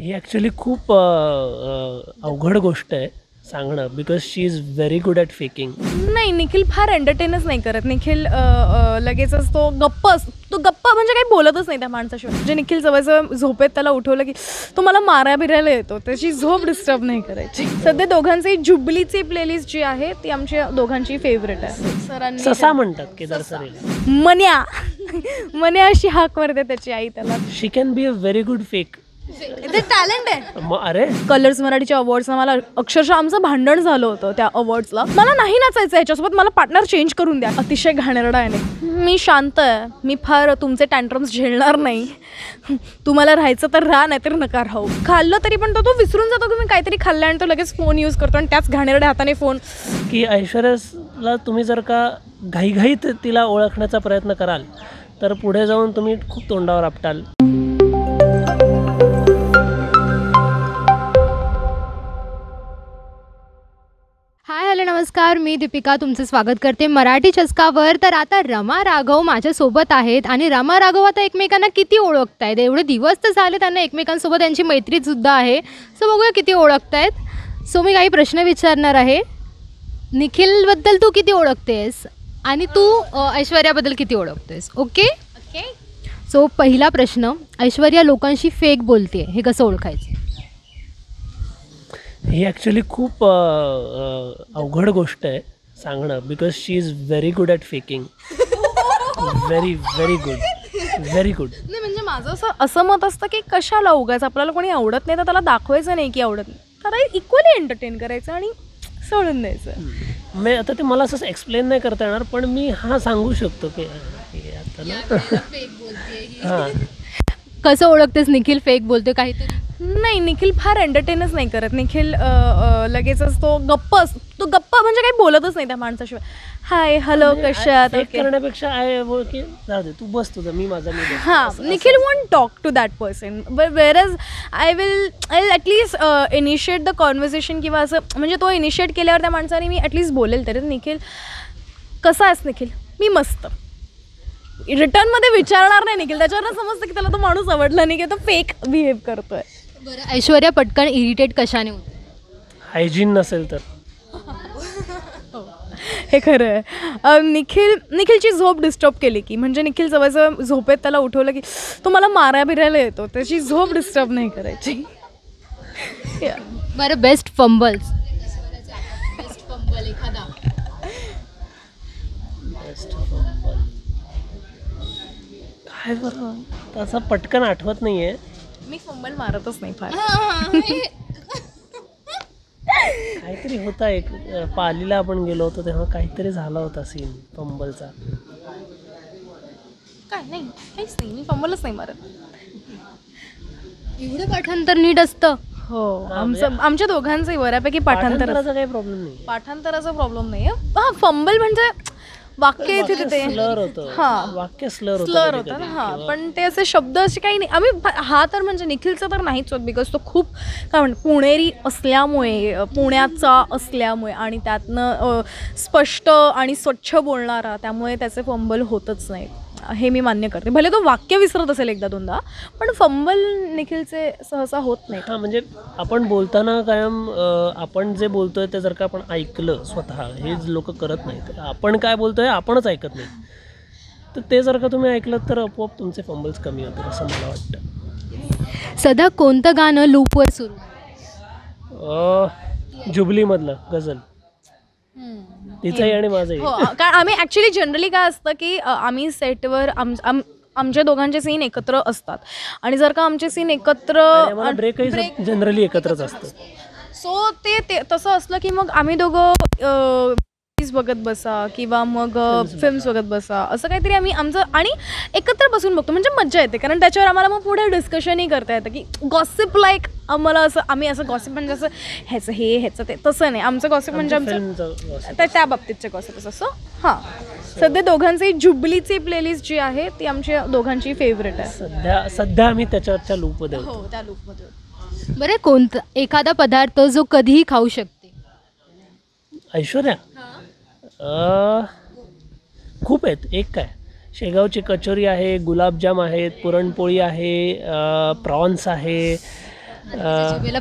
ही actually खूप अवघड गोष्ट आहे सांगणं because she is very good at faking नाही निखिल फार एंटरटेनच नाही करत. निखिल अ, अ, लगेचच तो गप्प अस- तो गप्प म्हणजे काही बोलतच नाही त्या माणसाशिवाय. म्हणजे निखिल जवळचं झोपेत त्याला उठवलं की तो मला मारा बिरायला येतो. त्याची झोप डिस्टर्ब नाही करायची. सध्या दोघांची जुबलीची प्लेलिस्ट जी आहे ती आमच्या दोघांची फेवरेट आहे. सरांनी ससा म्हणतात केदार सरेला मन्या. मन्या अशी हाक मारते त्याची आई त्याला. She can be a very good fake ते टॅलेंट आहे मग अरे. कलर्स मराठीच्या अवॉर्ड्सला मला अक्षरशः आमचं भांडण झालं होतं त्या अवॉर्ड्सला मला नाही नाचायचं याच्यासोबत मला पार्टनर चेंज करून द्या. अतिशय घाणेरडा आहे नाही. मी शांत आहे. मी फार तुमचे टँट्रम्स झेलणार नाही. तुम्हाला राहायचं तर राहा नाही तर नका राहू खाल्लं तरी पण तो तो विसरून जातो की मी काहीतरी खाल्लं आणि तो लगेच फोन यूज करतो आणि त्याच घाणेरड्या हाताने फोन की ऐश्वर्याला तुम्ही जर का घाईघाईत तिला ओळखण्याचा प्रयत्न कराल तर पुढे जाऊन तुम्ही खूप तोंडावर आपटाल. नमस्कार मी दीपिका तुमचं स्वागत करते. मराठी चस्कावर तर आता रमा राघव माझ्यासोबत आहेत आणि रमा राघव आता एकमेकांना किती ओळखत आहेत एवढे दिवस तर झाले त्यांना एकमेकांसोबत त्यांची मैत्रीसुद्धा आहे. सो बघूया किती ओळखत आहेत सो मी काही प्रश्न विचारणार आहे. निखिलबद्दल तू किती ओळखतेस? आणि तू ऐश्वर्याबद्दल किती ओळखतेस? ओके ओके सो पहिला प्रश्न ऐश्वर्या लोकांशी फेक बोलते हे कसं ओळखायचं? ही ॲक्च्युली खूप अवघड गोष्ट आहे सांगणं because she is very good at faking very very good very good नाही म्हणजे माझं असं असं मत असतं की कशाला उगाच? आपल्याला कोणी आवडत नाही तर त्याला दाखवायचं नाही की आवडत नाही. त्याला इक्वली एंटरटेन करायचं आणि सोडून द्यायचं. मी आता ते मला असं एक्सप्लेन नाही करता येणार पण मी हा सांगू शकतो की हे आता ना. हां. कसं ओळखतेस? निखिल फेक बोलते काहीतरी. नाही निखिल फार एंटरटेनच नाही करत. निखिल अ, अ, लगेचच तो गप्प अस- तो गप्प म्हणजे काही बोलतच नाही त्या माणसाशिवाय. हाय हॅलो कशात फेक Okay. करण्यापेक्षा आय की जाऊ दे तू बस तुझं मी माझा मी. हां असं- Nikhil won't talk to that person whereas I will I will at least initiate the conversation किंवा असं म्हणजे तो इनिशिएट केल्यावर त्या माणसाने मी ॲटलीस्ट बोलेल तरी. निखिल कसा आहेस निखिल? मी मस्त. रिटर्नमध्ये विचारणार नाही निखिल. त्याच्यावर समजतं की त्याला तो माणूस आवडला नाही की तो फेक बिहेव करतोय. बरं ऐश्वर्या पटकन इरिटेट कशाने होते हायजीन नसेल तर. हे. खरं आहे. अं, निखिल निखिलची झोप डिस्टर्ब केली की म्हणजे निखिल जवळचं झोपेत त्याला उठवलं की तो मला मारा बिरायला येतो त्याची झोप डिस्टर्ब नाही करायची. Yeah. बरं बेस्ट फंबल्स बेस्ट फंबल एखादा. काय बरं? तसं पटकन आठवत नाहीये. मी फंबल मारतच नाही फार. काहीतरी होता एक पालीला आपण गेलो होतो तेव्हा काहीतरी झाला होता सीन पंबलचा काय नाही काहीच नाही मी फंबलच नाही मारत. एवढं पाठांतर नीट असतं. हो आमचं आमच्या दोघांचंही बऱ्यापैकी पाठांतर पाठांतराचा काही प्रॉब्लेम नाही. पाठांतराचा प्रॉब्लेम नाही हा फंबल म्हणजे वाक्य येते स्लर होतं. हां. वाक्य स्लर होतं स्लर. होता ना हा. पण ते असे शब्द असे काही नाही. आम्ही हा तर म्हणजे निखिलचं तर नाहीच होत बिकॉज तो खूप काय म्हणतो पुणेरी असल्यामुळे पुण्याचा असल्यामुळे आणि त्यातनं स्पष्ट आणि स्वच्छ बोलणारा त्यामुळे त्याचे फंबल होतच नाही हे मी मान्य करते. भले तो वाक्य विसरत असेल एकदा दोनदा पण फंबल निखिलचे सहसा होत नाही हा म्हणजे आपण बोलताना कायम आपण जे बोलतोय ते जर का आपण ऐकलं स्वतः हे लोक करत नाहीत. आपण काय बोलतोय आपणच ऐकत नाही तर ते जर का तुम्ही ऐकलं तर आपोआप तुमचे फंबल्स कमी होतील असं मला वाटतं. सध्या कोणतं गाणं लूपवर सुरू? जुबलीमधलं गझल. तिचंही आणि माझंही. हो कारण आम्ही ॲक्च्युली जनरली काय असतं की अ, आम्ही सेटवर आम आम- आमच्या दोघांचे सीन एकत्र असतात. आणि जर का आमचे सीन एकत्र ब्रेकही जनरली एकत्रच असतं. सो ते ते तसं असलं की मग आम्ही दोघं movies बघत बसा किंवा मग फिल्म्स बघत बसा. असं काहीतरी आम्ही आमचं आणि एकत्र बसून बघतो. म्हणजे मज्जा येते. कारण त्याच्यावर आम्हाला मग पुढे डिस्कशनही करता येतं की गॉसिप लाईक आम्हाला असं आम्ही असं गॉसिप म्हणजे असं ह्याचं हे ह्याचं ते. तसं नाही. आमचं गॉसिप म्हणजे आमचं फिल्मचं त्या बाबतीतचे गॉसिप असं. हां. सध्या दोघांची जुबलीची प्लेलिस्ट जी आहे ती आमच्या दोघांची फेवरेट आहे. सध्या सध्या आम्ही त्याच्यावरच्या लूपमध्ये हो त्या लूपमध्ये बरं कोणतं एखादा पदार्थ जो कधीही खाऊ शकते? ऐश्वर्या खूप आहेत. एक काय? शेगावची कचोरी आहे गुलाबजाम आहेत पुरणपोळी आहे प्रॉन्स आहे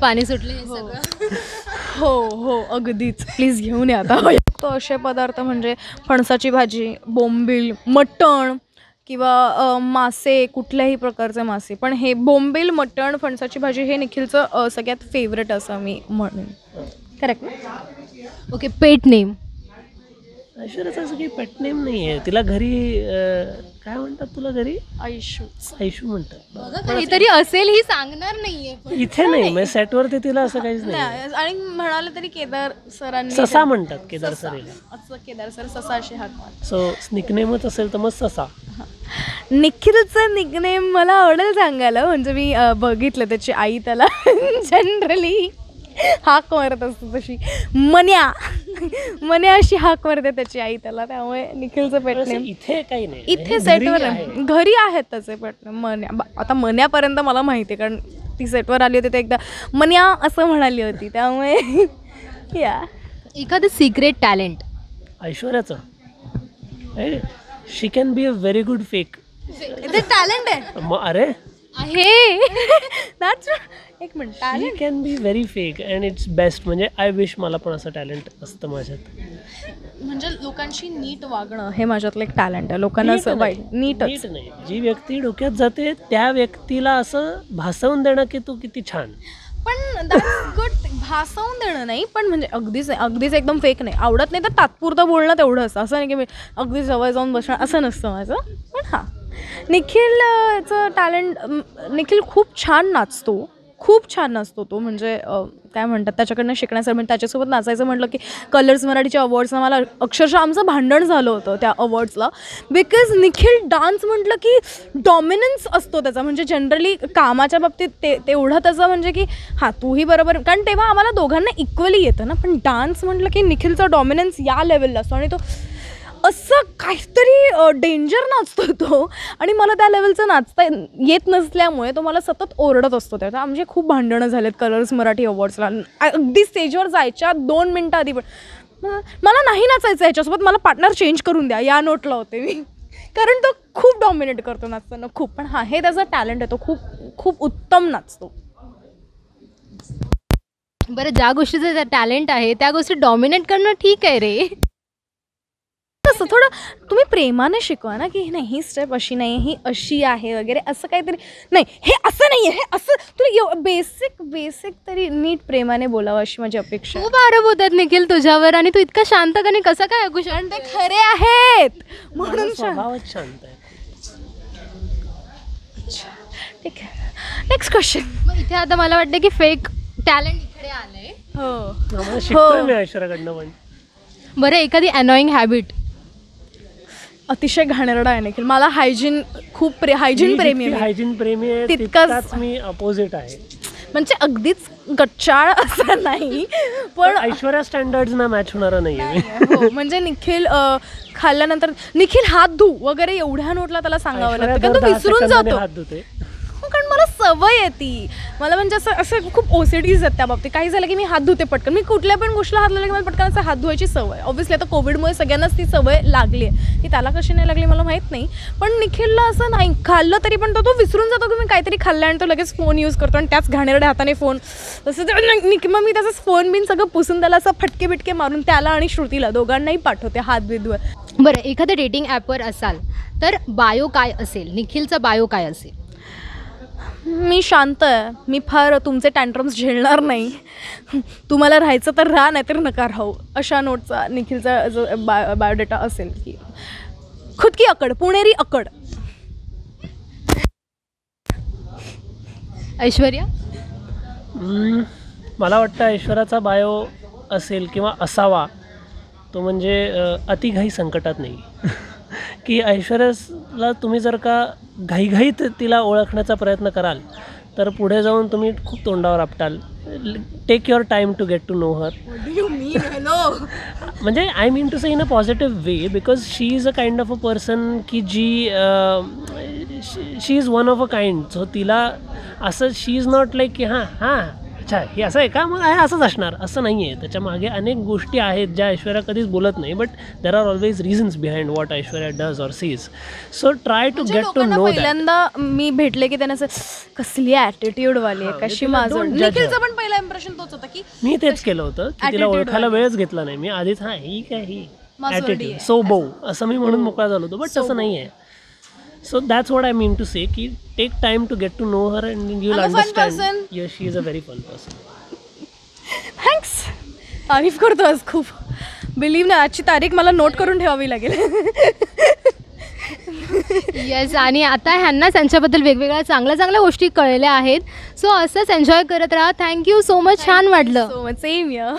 पाणी सुटले हे सगळं. हो हो अगदीच. प्लीज घेऊन या आता. तो असे पदार्थ म्हणजे फणसाची भाजी बोंबील मटण किंवा मासे कुठल्याही प्रकारचे मासे. पण हे बोंबील मटण फणसाची भाजी हे निखिलचं सगळ्यात फेवरेट असं मी म्हणेन. Correct okay pet name. ऐश्वर्याचं असं काही पेट नेम नाही आहे तिला घरी अं, काय म्हणतात तुला घरी? आयुष्य आयशू म्हणतात. काहीतरी असेल ही सांगणार नाहीये पण. इथे नाही म्हणजे सेटवरती तिला असं काहीच नाही नाही आणि म्हणाले तरी केदार सरांनी ससा म्हणतात केदार सरेला. असं केदार सर ससा अशी हाक मारतात. सो निकनेमच असेल तर मग ससा. निखिलचं निकनेम मला आवडेल सांगायला म्हणजे मी अ, बघितलं त्याची आई त्याला जनरली हाक मारत असतो तशी. मन्या. मन्या अशी हाक मारते त्याची आई त्याला त्यामुळे निखिलचं पेट नेम इथे काही नाही. इथे हे सेटवर घरी आहे. आहे. घरी आहेत त्याचे पेट मन्या आता मन्यापर्यंत मला माहिती आहे कारण ती सेटवर आली होती ते एकदा मन्या असं म्हणाली होती त्यामुळे या. एखादं secret talent ऐश्वर्याचं. She can be a very good fake ते टॅलेंट आहे. मग अरे आहे. That's एक minute. She talent can be very fake and it's best म्हणजे आय विश मला पण असं टॅलेंट असतं माझ्यात. म्हणजे लोकांशी नीट वागणं हे माझ्यातलं एक टॅलेंट आहे. लोकांना नीट असं नाही, वाईट नीटच. नीट नाही. जी व्यक्ती डोक्यात जाते त्या व्यक्तीला असं भासवून देणं की तू किती छान. पण गुड भासवून देणं नाही पण म्हणजे अगदीच अगदीच एकदम फेक नाही. आवडत नाही तर तात्पुरतं बोलणं तेवढंच. असं नाही की मी अगदी जवळ जाऊन बसणं असं नसतं माझं. पण हां. निखिलचं टॅलेंट निखिल खूप छान नाचतो. खूप छान नाचतो तो. म्हणजे काय म्हणतात त्याच्याकडनं शिकण्यासाठी म्हणजे त्याच्यासोबत नाचायचं म्हटलं की कलर्स मराठीच्या अवॉर्ड्सला मला अक्षरशः आमचं भांडण झालं होतं त्या अवॉर्ड्सला बिकॉज निखिल डान्स म्हटलं की डॉमिनन्स असतो त्याचा. म्हणजे जनरली कामाच्या बाबतीत ते तेवढं त्याचं म्हणजे की हां तूही बरोबर. कारण तेव्हा आम्हाला दोघांना इक्वली येतं ना. पण डान्स म्हटलं की निखिलचा डॉमिनन्स या लेवलला असतो. आणि तो असं काहीतरी डेंजर नाचतो तो. आणि मला त्या लेवलचं नाचता येत नसल्यामुळे तो मला सतत ओरडत असतो त्याचा आमचे खूप भांडणं झालेत कलर्स मराठी अवॉर्ड्सला अगदी स्टेजवर जायच्या दोन मिनटं आधी पण. मला नाही नाचायचं ह्याच्यासोबत मला पार्टनर चेंज करून द्या या नोटला होते मी. कारण तो खूप डॉमिनेट करतो नाचताना खूप. पण हा हे त्याचा टॅलेंट आहे तो खूप खूप उत्तम नाचतो. बरं ज्या गोष्टीचं टॅलेंट आहे त्या गोष्टी डॉमिनेट करणं ठीक आहे रे. तसं थोडं तुम्ही प्रेमाने शिकवा ना की नाही ही स्टेप अशी नाही ही अशी आहे वगैरे असं काहीतरी. नाही हे असं नाही आहे हे असं तुला बेसिक बेसिक तरी नीट प्रेमाने बोलावं अशी माझी अपेक्षा. खूप आरोप होतात निखिल तुझ्यावर आणि तू इतका शांतपणे कसं काय ऐकू कारण ते खरे आहेत. म्हणून शांत. स्वभावच शांत आहे. ठीक आहे. नेक्स्ट क्वेश्चन इथे आता मला वाटतं की फेक टॅलेंट इकडे आलंय. हो. हो. मी ऐश्वर्याकडनं पण. बरं एखादी अनॉइंग हॅबिट अतिशय घाणेरडा आहे निखिल. मला हायजीन खूप प्रे हायजीन प्रेमी आहे. हायजीन प्रेमी आहे तितकाच- मी अपोजिट आहे. म्हणजे अगदीच गच्चाळ असं नाही पण ऐश्वर्या स्टँडर्ड ना मॅच होणारा नाहीये. मी हो. म्हणजे निखिल खाल्ल्यानंतर निखिल हात धू वगैरे एवढ्या नोटला त्याला सांगावं लागतं कारण तो विसरून जातो हात धुते हो, कारण मला सवय आहे ती. मला म्हणजे असं असं खूप ओसिडीज आहेत त्या बाबतीत. काही झालं की मी हात धुते पटकन. मी कुठल्या पण गोष्टीला हात लावला की मला पटकन असं हात धुवायची सवय. ऑब्व्हियसली आता कोविडमुळे सगळ्यांनाच ती सवय लागली आहे. ती त्याला कशी नाही लागली मला माहीत नाही. पण निखिलला असं नाही. खाल्लं तरी पण तो तो विसरून जातो की मी काहीतरी खाल्लं आणि तो लगेच फोन यूज करतो आणि त्याच घाणेरड्या हाताने फोन तसं ते निक- मग मी त्याचं फोन बिन सगळं पुसून त्याला असं फटके बिटके मारून त्याला आणि श्रुतीला दोघांनाही पाठवते हात बिदवर बरं एखाद्या डेटिंग ॲपवर असाल तर बायो काय असेल? निखिलचा बायो काय असेल? मी शांत आहे. मी फार तुमचे टँट्रम्स झेलणार नाही. तुम्हाला राहायचं तर राहा नाही तर नका राहू अशा नोटचा निखिलचा जो बायो बायोडेटा असेल की. खुदकी अकड पुणेरी अकड. ऐश्वर्या? मला वाटतं ऐश्वर्याचा बायो असेल किंवा असावा तो म्हणजे अतिघाई संकटात नाही. की ऐश्वर्याला तुम्ही जर का घाईघाईत तिला ओळखण्याचा प्रयत्न कराल तर पुढे जाऊन तुम्ही खूप तोंडावर आपटाल. Take your time to get to know her म्हणजे I mean to say in a positive way because she is a kind of a person की जी she is one of a kind so तिला असं शी is not like की हां हां अच्छा हे असं आहे का? मग आहे असंच असणार. असं नाही आहे. त्याच्यामागे अनेक गोष्टी आहेत ज्या ऐश्वर्या कधीच बोलत नाही but there are always reasons behind what Aishwarya does or sees so try to get to know पहिल्यांदा मी भेटले की त्यांना असं कसली ॲटिट्यूड वाली आहे हा, कशी म्हणजे माझं निखिलचं. पण पहिला इम्प्रेशन तोच होता की मी तेच केलं होतं की तिला ओळखायला. वेळच घेतला नाही. मी आधीच हां ही काय ही ॲटिट्यूड. सो बो असं. मी म्हणून मोकळा झालो होतो बट तसं नाही आहे so that's what I mean to say की take time to get to know her and you will I'm a fun person. Understand yes she is a very fun person thanks तारीफ करतो आज खूप. Believe ना आजची तारीख मला note करून ठेवावी लागेल. येस आणि आता ह्यांना त्यांच्याबद्दल वेगवेगळ्या चांगल्या चांगल्या गोष्टी कळल्या आहेत. सो असंच एन्जॉय करत राहा. थँक्यू सो मच छान वाटलं. सो मच सेम या